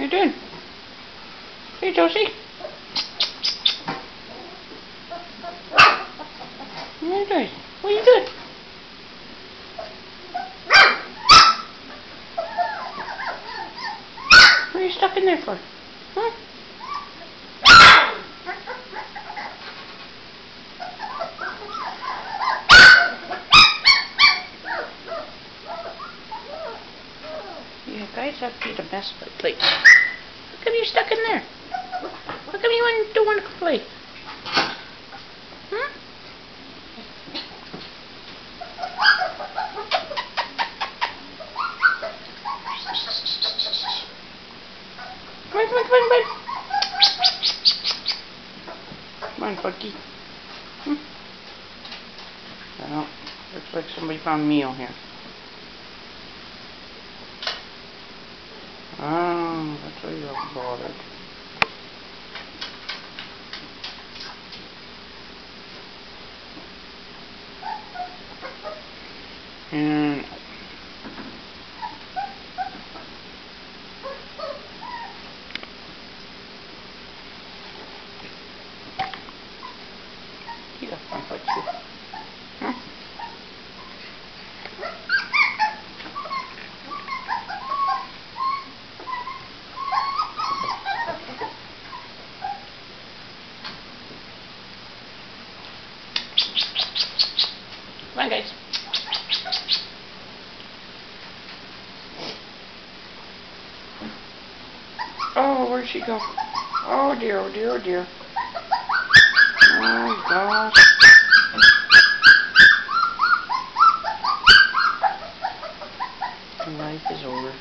you doing? Hey, Josie. What are you doing? What are you doing? What are you stuck in there for? Huh? Guys to be the best of plate. How come you stuck in there? How come you don't want to play? Hmm? Come on, come on, come on, come. Come on, Bucky. Hmm? Well, looks like somebody found meal here. Mm. And? Come on, guys. Oh, where'd she go? Oh dear, oh dear, oh dear. Oh gosh. Life is over.